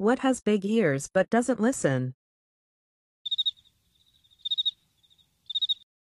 What has big ears but doesn't listen?